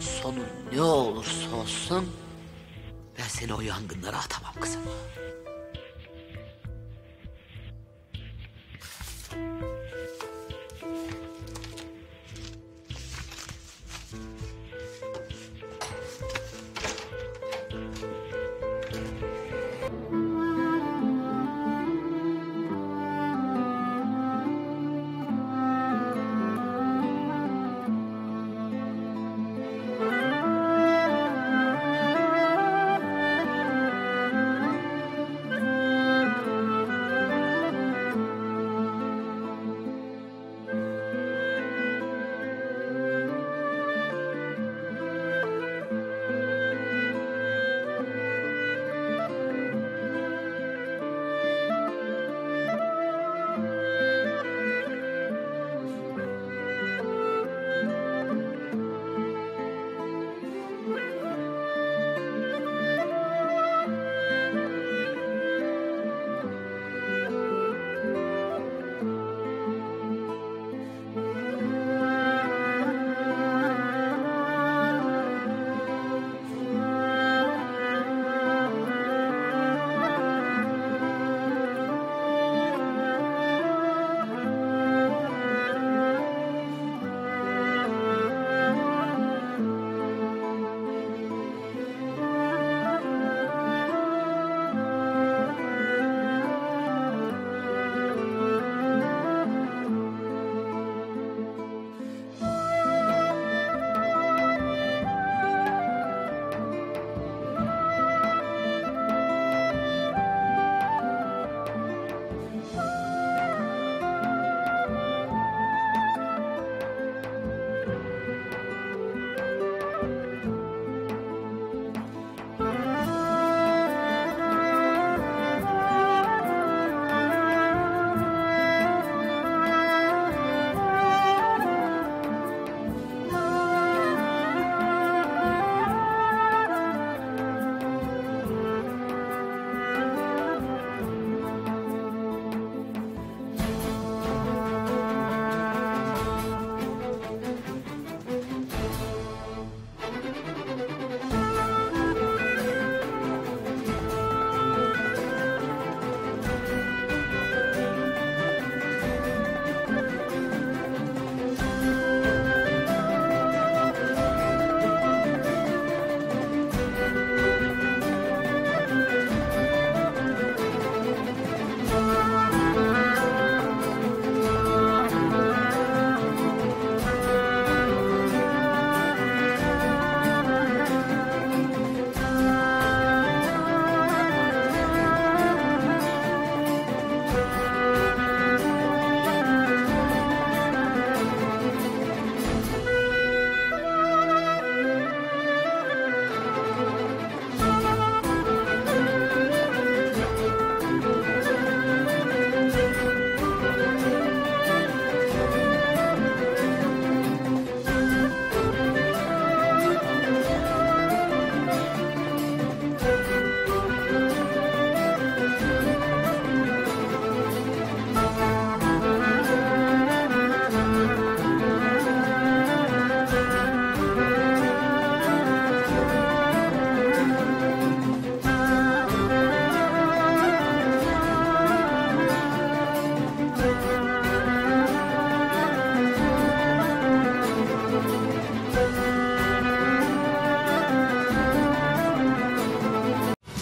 Sonun ne olursa olsun ben seni o yangınlara atamam kızım.